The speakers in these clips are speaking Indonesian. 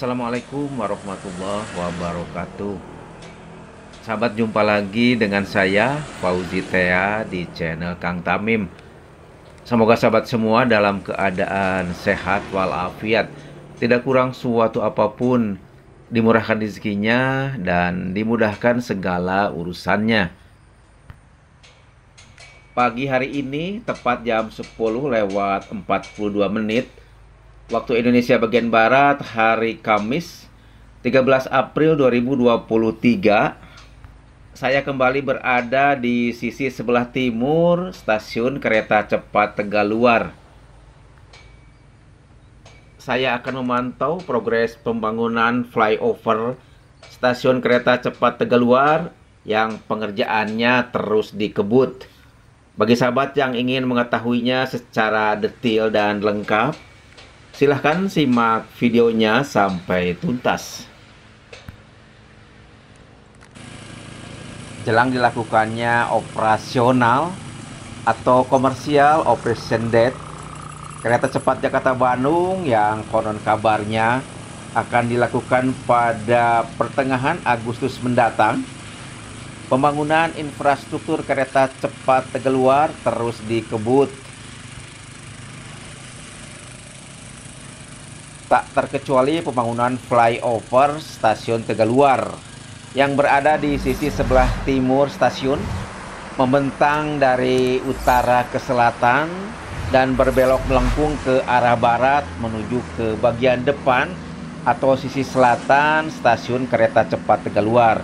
Assalamualaikum warahmatullahi wabarakatuh. Sahabat jumpa lagi dengan saya Fauzi Tea di channel Kang Tamim. Semoga sahabat semua dalam keadaan sehat walafiat. Tidak kurang suatu apa pun Dimurahkan rezekinya dan dimudahkan segala urusannya. Pagi hari ini tepat jam 10 lewat 42 menit waktu Indonesia bagian Barat hari Kamis 13 April 2023 saya kembali berada di sisi sebelah timur stasiun kereta cepat Tegaluar saya akan memantau progres pembangunan flyover stasiun kereta cepat Tegaluar yang pengerjaannya terus dikebut. Bagi sahabat yang ingin mengetahuinya secara detail dan lengkap Silahkan simak videonya sampai tuntas. Jelang dilakukannya operasional atau komersial operation date kereta cepat Jakarta Bandung yang konon kabarnya akan dilakukan pada pertengahan Agustus mendatang. Pembangunan infrastruktur kereta cepat Tegaluar terus dikebut tak terkecuali pembangunan flyover stasiun Tegaluar yang berada di sisi sebelah timur stasiun membentang dari utara ke selatan dan berbelok melengkung ke arah barat menuju ke bagian depan atau sisi selatan stasiun kereta cepat Tegaluar.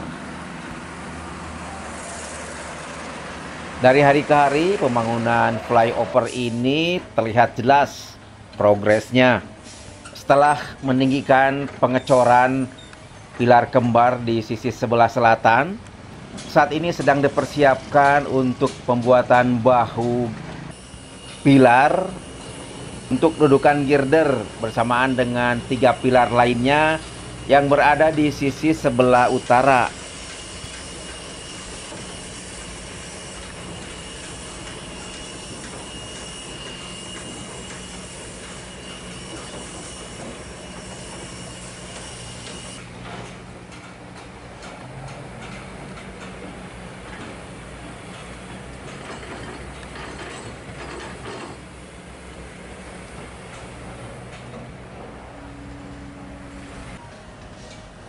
Dari hari ke hari pembangunan flyover ini terlihat jelas progresnya setelah meninggikan pengecoran pilar kembar di sisi sebelah selatan, saat ini sedang dipersiapkan untuk pembuatan bahu pilar untuk dudukan girder bersamaan dengan tiga pilar lainnya yang berada di sisi sebelah utara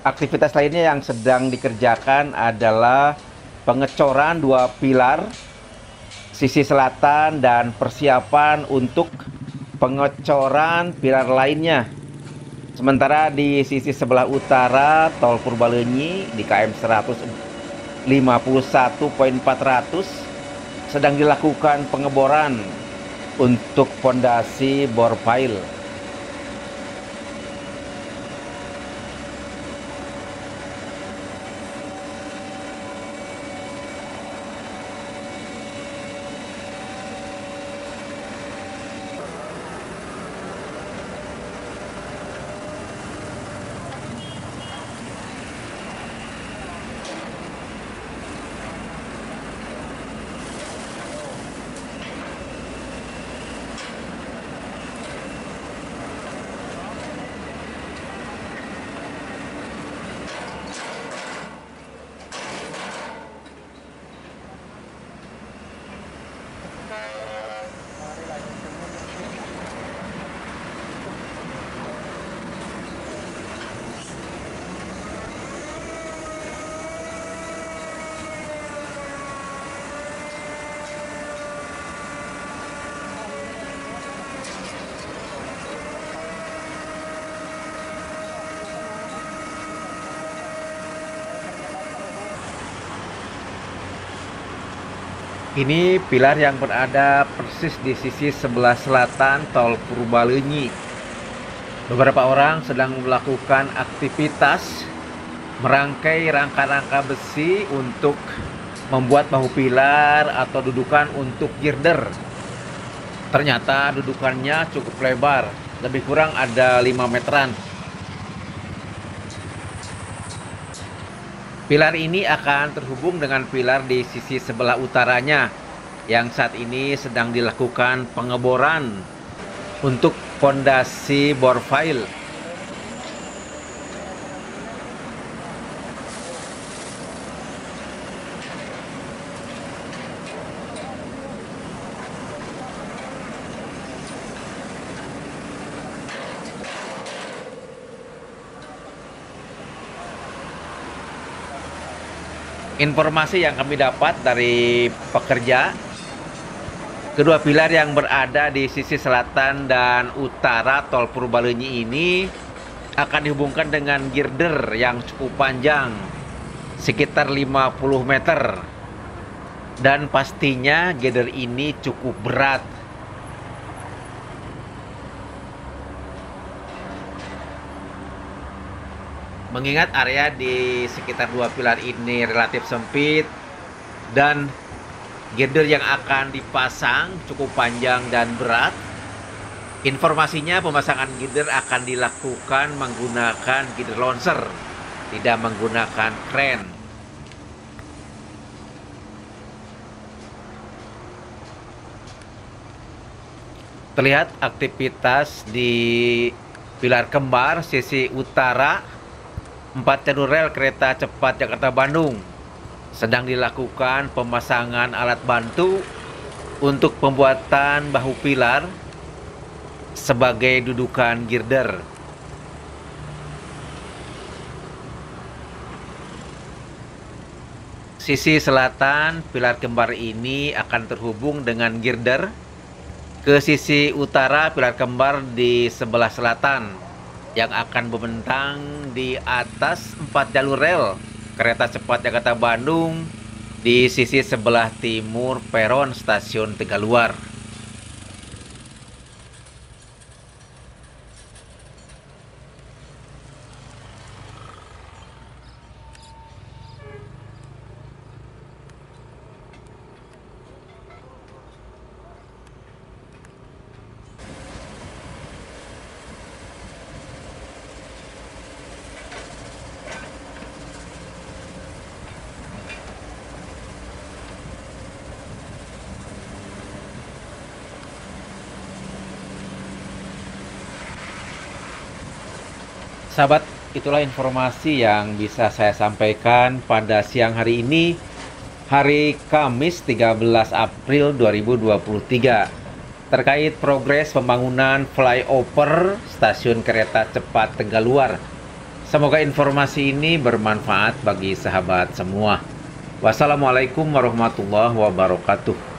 aktivitas lainnya yang sedang dikerjakan adalah pengecoran dua pilar sisi selatan dan persiapan untuk pengecoran pilar lainnya. Sementara di sisi sebelah utara tol Purbalenyi di KM 151.400 sedang dilakukan pengeboran untuk fondasi bor pile. Ini pilar yang berada persis di sisi sebelah selatan tol Purbalenyi. Beberapa orang sedang melakukan aktivitas merangkai rangka-rangka besi untuk membuat bahu pilar atau dudukan untuk girder. Ternyata dudukannya cukup lebar, lebih kurang ada 5 meteran. Pilar ini akan terhubung dengan pilar di sisi sebelah utaranya yang saat ini sedang dilakukan pengeboran untuk fondasi bor Informasi yang kami dapat dari pekerja Kedua pilar yang berada di sisi selatan dan utara tol Purbalenyi ini akan dihubungkan dengan girder yang cukup panjang sekitar 50 meter. Dan pastinya girder ini cukup berat mengingat area di sekitar dua pilar ini relatif sempit dan girder yang akan dipasang cukup panjang dan berat. Informasinya pemasangan girder akan dilakukan menggunakan girder launcher, tidak menggunakan kren. Terlihat aktivitas di pilar kembar sisi utara 4 jalur rel kereta cepat Jakarta Bandung sedang dilakukan pemasangan alat bantu untuk pembuatan bahu pilar sebagai dudukan girder. Sisi selatan pilar kembar ini akan terhubung dengan girder. Ke sisi utara pilar kembar di sebelah selatan yang akan membentang di atas empat jalur rel kereta cepat Jakarta Bandung di sisi sebelah timur peron stasiun Tegaluar. Sahabat, itulah informasi yang bisa saya sampaikan pada siang hari ini, hari Kamis 13 April 2023 terkait progres pembangunan flyover stasiun kereta cepat Tegaluar. Semoga informasi ini bermanfaat bagi sahabat semua. Wassalamualaikum warahmatullahi wabarakatuh.